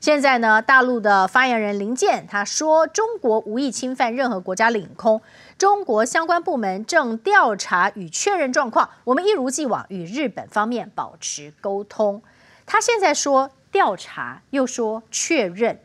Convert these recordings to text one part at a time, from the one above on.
现在呢，大陆的发言人林健他说，中国无意侵犯任何国家领空，中国相关部门正调查与确认状况，我们一如既往与日本方面保持沟通。他现在说调查，又说确认，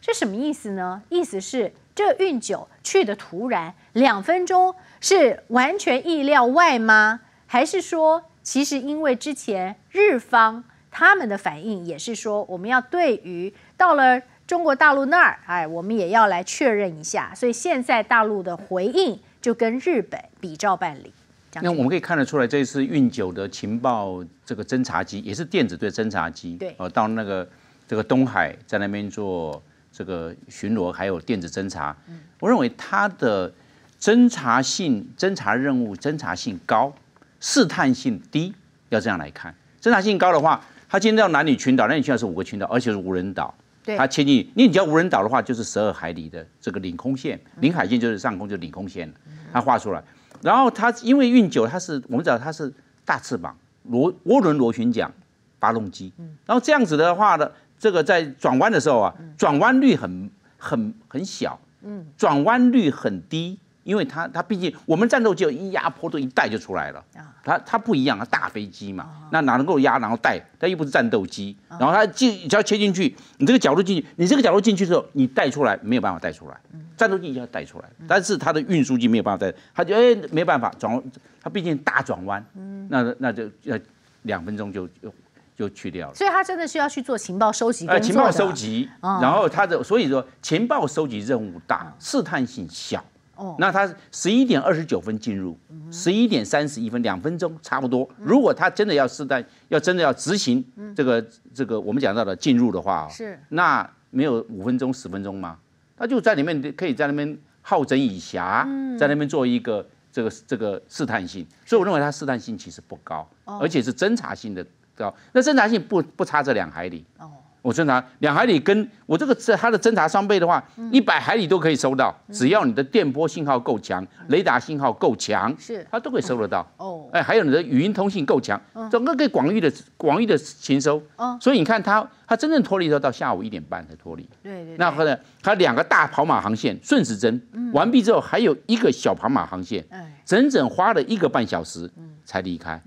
这什么意思呢？意思是这运酒去的突然，两分钟是完全意料外吗？还是说，其实因为之前日方？他们的反应也是说，我们要对于到了中国大陆那儿，哎，我们也要来确认一下。所以现在大陆的回应就跟日本比照办理。那我们可以看得出来，这次运九的情报这个侦察机也是电子对侦察机，对，呃，到那个这个东海在那边做这个巡逻，还有电子侦察。我认为它的侦察性、侦察任务侦察性高，试探性低，要这样来看。侦察性高的话。他今天到南女群岛，南女群岛是五个群岛，而且是无人岛。对，他切进，因为你叫无人岛的话，就是十二海里的这个领空线，领海线就是上空就是领空线它画出来，然后它因为运九，它是我们知道它是大翅膀螺涡轮螺旋桨发动机，然后这样子的话呢，这个在转弯的时候啊，转弯率很很很小，嗯，转弯率很低。因为它它毕竟我们战斗机一压坡度一带就出来了，它它不一样，它大飞机嘛，那哪能够压然后带？它又不是战斗机，然后它进只要切进去，你这个角度进去，你这个角度进去的时候，你带出来没有办法带出来，战斗机就要带出来，但是它的运输机没有办法带，它就哎没办法转，它毕竟大转弯，那那就要两分钟就就就去掉了。所以它真的是要去做情报收集工作情报收集，然后它的所以说情报收集任务大，试探性小。那他十一点二十九分进入，十一点三十一分，两分钟差不多。如果他真的要试探，要真的要执行这个这个我们讲到的进入的话，是那没有五分钟十分钟吗？他就在里面可以在那边好整以暇，在那边做一个这个这个试探性。所以我认为他试探性其实不高，而且是侦查性的高。那侦查性不不差这两海里。我侦察两海里，跟我这个是它的侦察装备的话，一百海里都可以收到，只要你的电波信号够强，雷达信号够强，是它都可以收得到。哦，哎，还有你的语音通信够强，整个给广域的广域的勤收。哦，所以你看它，它真正脱离要到下午一点半才脱离。对对。那后呢它两个大跑马航线顺时针完毕之后，还有一个小跑马航线，整整花了一个半小时才离开。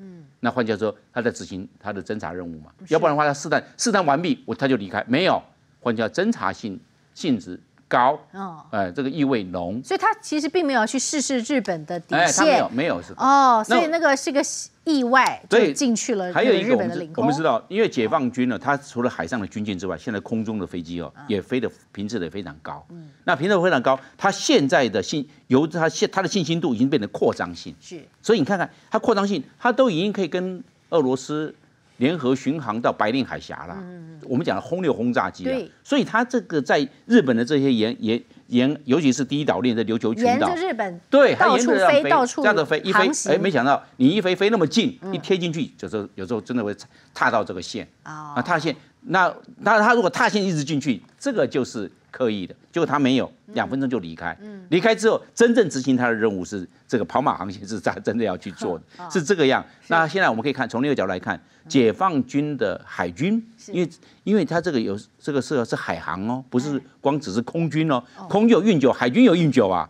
那换句话说，他在执行他的侦查任务嘛？要不然的话，他试探试探完毕，我他就离开。没有，换句话侦查性性质高，哦，哎，这个意味浓。所以他其实并没有去试试日本的底线，没有，没有是。哦，所以那个是个意外，就进去了。还有一个我们我们知道，因为解放军呢，它除了海上的军舰之外，现在空中的飞机哦，也飞的频次也非常高。嗯，那频次非常高，它现在的信由它现它的信心度已经变成扩张性。是，所以你看看它扩张性，它都已经可以跟俄罗斯联合巡航到白令海峡了。嗯嗯，我们讲的轰六轰炸机啊，所以它这个在日本的这些沿沿。沿，尤其是第一岛链的琉球群岛，沿着日本，对，它沿着这样飞，这样子飞，一飞，哎，没想到你一飞飞那么近，一贴进去，有时候有时候真的会踏到这个线。啊，踏线。那那他如果踏线一直进去，这个就是刻意的，结果他没有，两分钟就离开。离开之后，真正执行他的任务是这个跑马航线是他真的要去做的，是这个样。那现在我们可以看从那个角度来看，解放军的海军，因为因为他这个有这个是是海航哦，不是光只是空军哦，空有运九，海军有运九啊。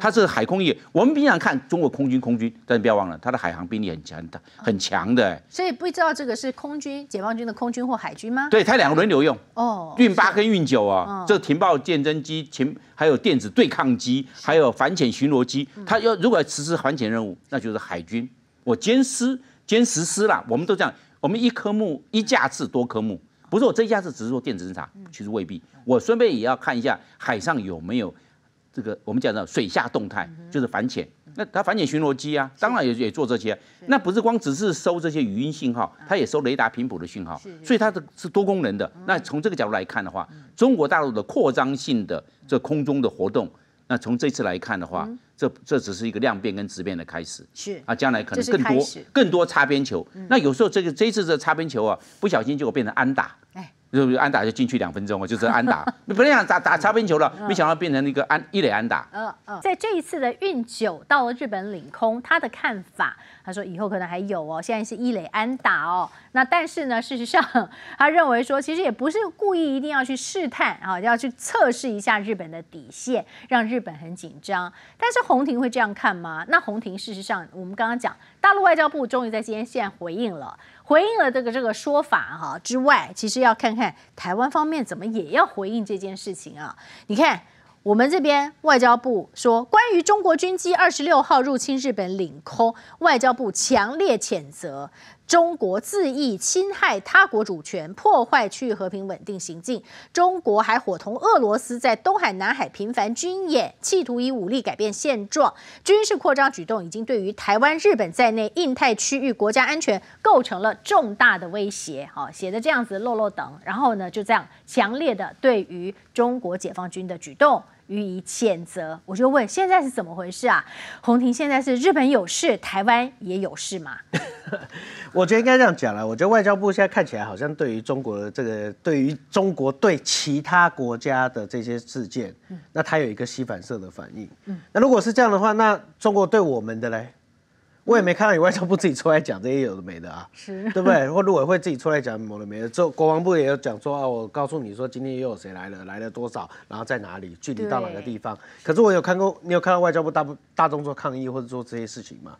它是海空业，我们平常看中国空军，空军，但是不要忘了，它的海航兵力很强的，很强的。所以不知道这个是空军、解放军的空军或海军吗？对，它两个轮流用。哦，运八跟运九啊，这个情报电侦机、情还有电子对抗机，还有反潜巡逻机，它要如果要实施反潜任务，那就是海军。我歼师、歼十师啦，我们都这样，我们一科目一架次多科目，不是我这一架次只是做电子侦察，其实未必，我顺便也要看一下海上有没有。这个我们讲的水下动态就是反潜，那它反潜巡逻机啊，当然也也做这些，那不是光只是收这些语音信号，它也收雷达频谱的讯号，所以它的是多功能的。那从这个角度来看的话，中国大陆的扩张性的这空中的活动，那从这次来看的话，这这只是一个量变跟质变的开始，是。啊，将来可能更多更多擦边球。那有时候这个这一次的擦边球啊，不小心就变成安打，哎。就是安打就进去两分钟，就是安打，你 本来想打打擦边球了，没想到变成一个安一垒安打。嗯嗯，在这一次的运九到了日本领空，他的看法，他说以后可能还有哦，现在是一垒安打哦。那但是呢，事实上他认为说，其实也不是故意一定要去试探啊，要去测试一下日本的底线，让日本很紧张。但是红庭会这样看吗？那红庭事实上，我们刚刚讲，大陆外交部终于在今天现在回应了。回应了这个这个说法哈之外，其实要看看台湾方面怎么也要回应这件事情啊。你看，我们这边外交部说，关于中国军机二十六号入侵日本领空，外交部强烈谴责。中国恣意侵害他国主权，破坏区域和平稳定行径。中国还伙同俄罗斯在东海、南海频繁军演，企图以武力改变现状。军事扩张举动已经对于台湾、日本在内印太区域国家安全构成了重大的威胁。好，写的这样子漏漏等，然后呢，就这样强烈的对于中国解放军的举动。予以谴责，我就问现在是怎么回事啊？洪婷，现在是日本有事，台湾也有事吗？我觉得应该这样讲了。我觉得外交部现在看起来好像对于中国的这个，对于中国对其他国家的这些事件，那它有一个吸反射的反应。那如果是这样的话，那中国对我们的嘞？我也没看到你外交部自己出来讲这些有的没的啊，是，对不对？或陆委会自己出来讲有的没的，之后国防部也有讲说啊，我告诉你说今天又有谁来了，来了多少，然后在哪里，距离到哪个地方。可是我有看过，你有看到外交部大部大动作抗议或者做这些事情吗？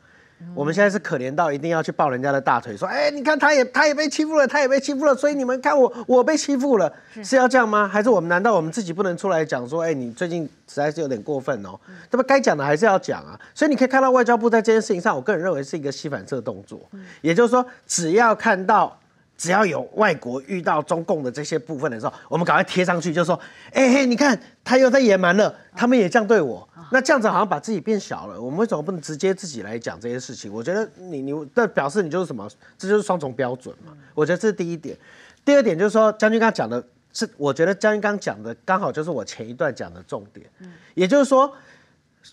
我们现在是可怜到一定要去抱人家的大腿，说，哎，你看他也他也被欺负了，他也被欺负了，所以你们看我我被欺负了，是要这样吗？还是我们难道我们自己不能出来讲说，哎，你最近实在是有点过分哦，那么该讲的还是要讲啊。所以你可以看到外交部在这件事情上，我个人认为是一个吸反射动作，也就是说，只要看到。只要有外国遇到中共的这些部分的时候，我们赶快贴上去，就说：哎嘿，你看他又在野蛮了，他们也这样对我。那这样子好像把自己变小了。我们为什么不能直接自己来讲这些事情？我觉得你你这表示你就是什么？这就是双重标准嘛。我觉得这是第一点。第二点就是说，将军刚刚讲的是，我觉得将军刚刚讲的刚好就是我前一段讲的重点。嗯，也就是说，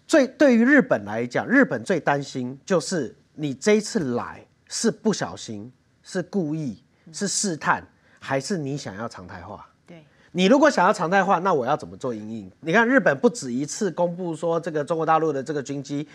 最对于日本来讲，日本最担心就是你这一次来是不小心，是故意。是试探，还是你想要常态化？对，你如果想要常态化，那我要怎么做应应？你看日本不止一次公布说，这个中国大陆的这个军机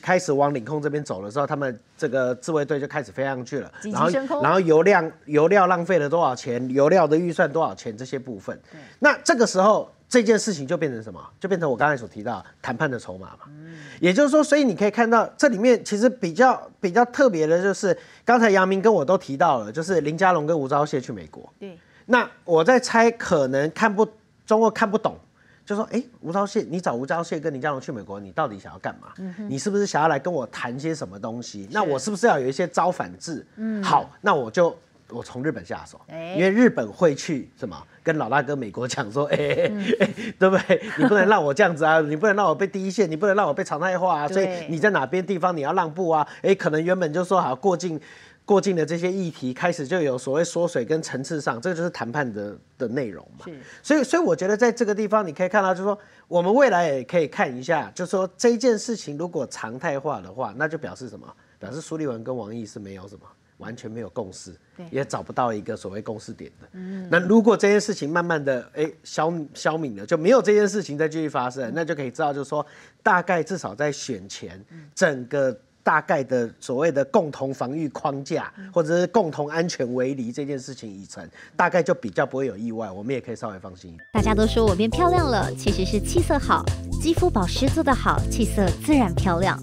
开始往领空这边走的时候，他们这个自卫队就开始飞上去了，然后然后油量油料浪费了多少钱？油料的预算多少钱？这些部分，那这个时候。这件事情就变成什么？就变成我刚才所提到谈判的筹码嘛。嗯，也就是说，所以你可以看到这里面其实比较比较特别的，就是刚才杨明跟我都提到了，就是林佳龙跟吴钊燮去美国。对。那我在猜，可能看不中国看不懂，就说：哎，吴钊燮，你找吴钊燮跟林佳龙去美国，你到底想要干嘛？嗯你是不是想要来跟我谈些什么东西？那我是不是要有一些招反制？嗯。好，那我就。我从日本下手，因为日本会去什么跟老大哥美国讲说，哎，对不对？你不能让我这样子啊，你不能让我被第一线，你不能让我被常态化啊，所以你在哪边地方你要让步啊？哎，可能原本就说好过境过境的这些议题，开始就有所谓缩水跟层次上，这个就是谈判的的内容嘛。所以所以我觉得在这个地方你可以看到，就是说我们未来也可以看一下，就是说这件事情如果常态化的话，那就表示什么？表示苏立文跟王毅是没有什么。完全没有共识，也找不到一个所谓共识点的。嗯那如果这件事情慢慢的哎消消泯了，就没有这件事情再继续发生，那就可以知道，就是说大概至少在选前，整个大概的所谓的共同防御框架，或者是共同安全围篱这件事情已成，大概就比较不会有意外，我们也可以稍微放心。大家都说我变漂亮了，其实是气色好，肌肤保湿做得好，气色自然漂亮。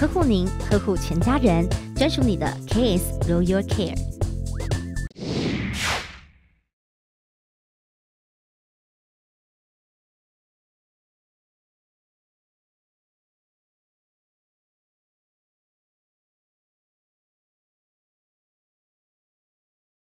呵护您，呵护全家人，专属你的 KS Royal Care。